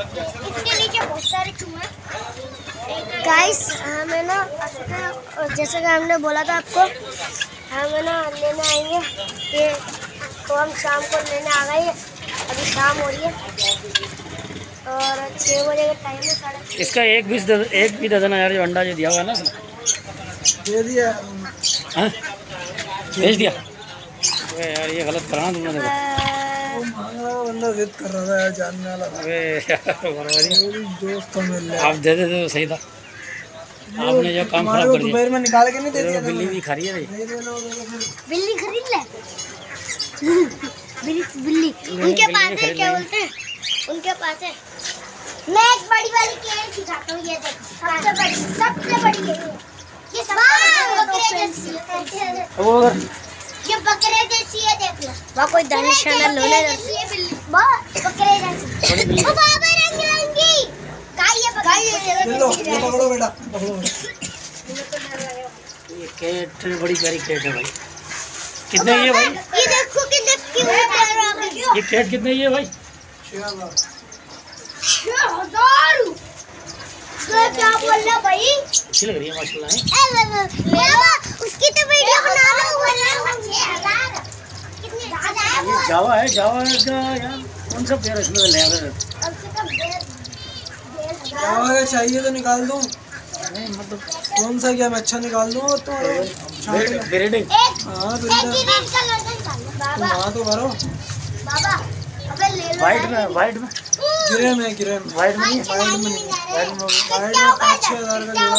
इसके नीचे बहुत सारे चूहे गाइस हमें ना जैसे कि हमने बोला था आपको हमें ना लेने आएँगे। ये तो हम शाम को लेने आ गए अभी शाम हो रही है। और छः बजे का टाइम है साढ़े इसका एक भी दर्जन- एक भी दर्जन यार जो अंडा जो दिया हुआ है ना दे दिया। हाँ? भेज दिया? यार ये गलत करा तुमने देखो। मांगा बंदा जिद कर रहा था यार जानने वाला अबे यार दोस्त को मिल रहा आप दे देते तो सही था। आपने जो काम खराब कर दिया। दोपहर में निकाल के नहीं दे तो दिया बिल्ली भी खा रही है भाई दे दे लो, दे दो फिर बिल्ली खरीद ले। बिल्ली बिल्ली। उनके पास है क्या बोलते हैं? उनके पास है। मैं एक बड़ी वाली केल सिखाता हूँ ये देखो। सबसे बड़ी सबसे बड़ी केल ये सबसे बकरे जैसी है वो ये बकरे जैसी है देख लो। वहाँ कोई दानिशाना लोने जैसी है। बिल्ली वाह बकरे जैसी बाबा रंग बिरंगी गाय ये बकरे ले लो ये पकड़ो बेटा पकड़ो ये केट बड़ी प्यारी केट है भाई कितने है भाई ये देखो कितने क्यूट है ये केट कितने है भाई छह हज़ार छह हज़ार तो क्या बोल रहा भाई अच्छी लग रही है माशाल्लाह हैं? उसकी तो वीडियो बना लो बोल हज़ार कितने ज़्यादा है जावा है जावा का यार। कौन सा पेड़ इसमें ले आया कम से कम डेढ़ डेढ़ हज़ार क्या अगर चाहिए तो निकाल दूँ। नहीं मतलब कौन सा क्या मैं अच्छा निकाल दूँ? तो ब्रीडिंग हाँ। तो ही रेड निकाल लो बाबा। तो भरो बाबा अबे ले लो वाइट में वाइट में। गिरे में गिरे में। वाइट में नहीं है वाइट में नहीं वाइट में। वाइट में पाँच छः हज़ार का जोड़ा।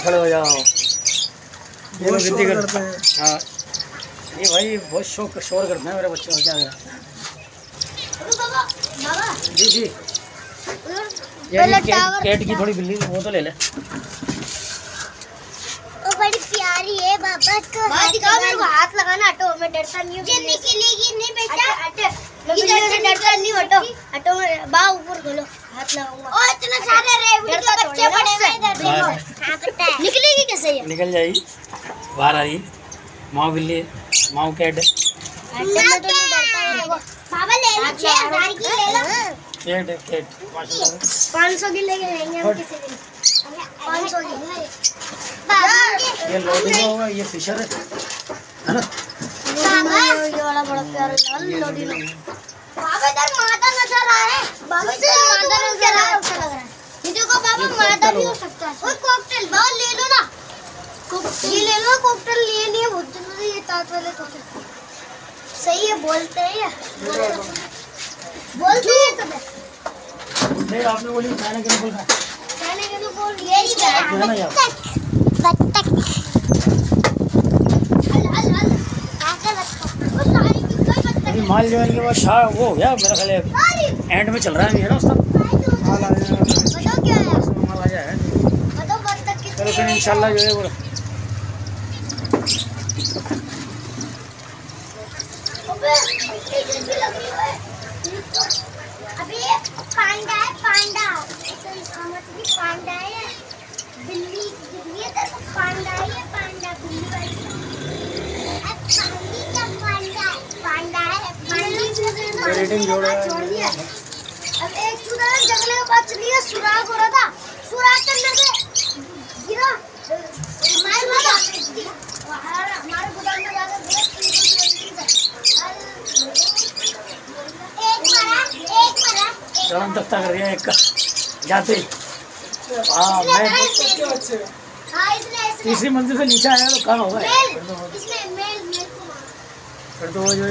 खड़े हो जाओ ये करते हैं हाँ ये भाई बहुत शोर शोर करते हैं मेरे बच्चों क्या जी जी केट, की थोड़ी बिल्ली वो तो ले ले बड़ी प्यारी है बाबा को हाथ दिखाओ मेरे को हाथ लगाना हटो मैं डरता ये नहीं बेटा। इधर से डरता नहीं हटो। हटो बा ऊपर खोलो। हाथ लगाऊँगा। ओ इतने सारे रेबिट के बच्चे पड़े हुए इधर बाहर। हाँ पता है। निकलेगी कैसे ये? निकल जाएगी बाहर आ रही है। माँ बिल्ली माँ कैट है। तो नहीं डरता है। बाबा ले लो छह हज़ार की ले लो। Cat cat. माशाल्लाह पाँच सौ की लेके जाएँगे हम किसी दिन। पाँच सौ की। बाबा ये लोडिंग होगा ये फिशर है। है ना? वाला बड़ा प्यारा लाल लोडिनो बाबा इधर माता नज़र आ रहा है। बाबा इधर माता नज़र आ रहा है। ये देखो बाबा माता भी हो सकता है। ओए कॉकटेल बाबा ले लो ना। ये ले लो कॉकटेल ले लिए बहुत दिनों से ये तात वाले कॉकटेल सही है बोलते हैं। ये बोलते हैं तुम्हें। नहीं आपने बोली खाने के लिए बोल खा कहने के तो बोल ये ही। जो है ना बत्तख हल हल हल आके बत्तख वो सारी की कोई बत्तख अभी माल जो है इनके शाह वो हो गया मेरा ख्याल एंड में चल रहा है ना उसका है माल आ बताओ बत्तख कितनी चलो फिर इंशाल्लाह जो है वो है? पांडा है पांडा मतलब पांडा है बिल्ली बिल्ली है तो पांडा है पांडा बिल्ली वाली अब पांडी का पांडा है पांडा है रेटिंग जोड़ा है। अब एक चूड़ा जंगले के पास चली गया सुराग हो रहा था। सुराग करने से गिरा। हमारे हमारे हमारे गोदाम में जाकर एक मरा एक मरा। कर दिया एक का। जाते। हाँ मैं तीसरी मंजिल से नीचे आया तो कहाँ होगा? मेल मेल को मारा। फिर तो वो जो है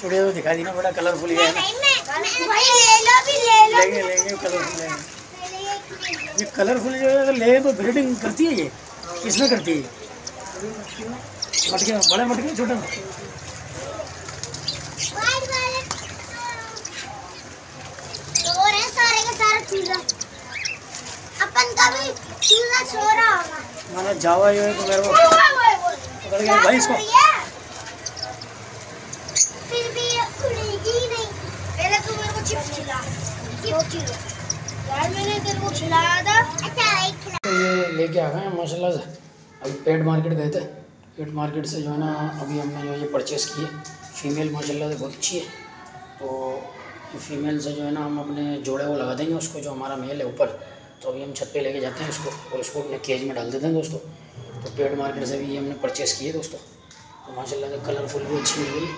छोटे तो दिखाई दी ना बड़ा कलरफुल है ना। नहीं मैं भाई ले लो भी ले लो। लेंगे लेंगे कलरफुल लेंगे। ये कलरफुल जो है अगर ले तो ब्रीडिंग करती है ये? किसमें करती है? मटके बड़े मटके छोटे अपन का भी चूजा सो रहा होगा। माना जावा जो है तो मेरे को पकड़ के भाई इसको फिर भी ये उड़ेगी नहीं पहले तू मेरे को तो ये लेके आ गए हैं माशाल्लाह से अभी पेट मार्केट गए थे। पेट मार्केट से जो है ना, अभी हमने जो ये परचेज़ किए फीमेल माशाल्लाह से बहुत अच्छी है। तो फीमेल से जो है ना, हम अपने जोड़े वो लगा देंगे उसको, जो हमारा मेल है ऊपर। तो अभी हम छत पे लेके जाते हैं उसको और उसको अपने केज में डाल देते हैं दोस्तों। तो पेट मार्केट से भी ये हमने परचेज़ किए दोस्तों। तो माशाल्लाह से कलरफुल भी अच्छी मिल गई।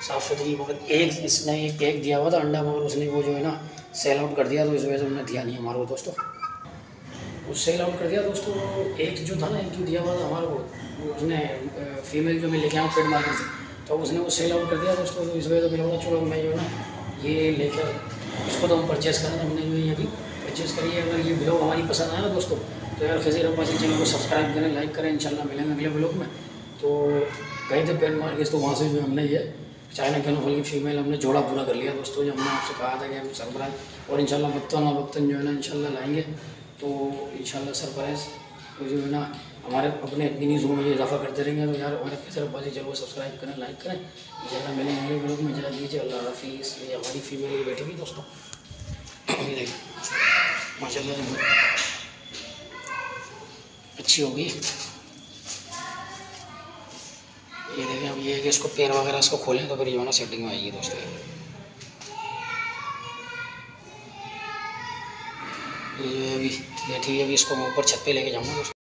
साफ़ सुथरी मगर एक इसने एक एक दिया हुआ था अंडा, मगर उसने वो जो है ना सेल आउट कर दिया तो इस वजह से उन्होंने दिया नहीं हमारे को दोस्तों। वो सेल आउट कर दिया दोस्तों, एक जो था ना, एक जो दिया हुआ था हमारे को उसने फीमेल जो मैं लेके आया पेड मार्केट से तो उसने वो सेल आउट कर दिया दोस्तों तो इस वजह से मेरा बोला चलो मैं जो है ना, ये लेकर इसको तो हम परचेज़ करें हमने जो ये अभी परचेज़ करी है। अगर ये ब्लॉग हमारी पसंद आया ना दोस्तों तो यार खजीर अब्बासी चैनल को सब्सक्राइब करें लाइक करें, इंशाल्लाह मिलेंगे अगले ब्लॉग में। तो गए थे पेड मार्केट तो वहाँ से जो हमने ये चाइना कैनोफल की फीमेल हमने जोड़ा पूरा कर लिया। दोस्तों जो हमने आपसे कहा था कि हम सरप्राइज़, और इंशाल्लाह वक्तन और वक्तन जो है ना, इंशाल्लाह लाएँगे तो इंशाल्लाह सरप्राइज़ तो जो है ना, हमारे अपने मिनी जूम में इजाफा करते रहेंगे। तो यार, हमारे फिर अब्बासी चैनल को सब्सक्राइब करें, लाइक करें। इंशाल्लाह मिलेंगे अगले ब्लॉग में। जरा दीजिए अल्लाह हाफिज़ ये हमारी फीमेल ये बैठी हुई, दोस्तों। बहुत अच्छी हो गई ये देखें अब ये है कि इसको पैर वगैरह इसको खोलें तो फिर ये ना सेटिंग में आएगी दोस्तों ये अभी बैठी हुई है अभी इसको मैं ऊपर छत पे लेके जाऊँगा दोस्तों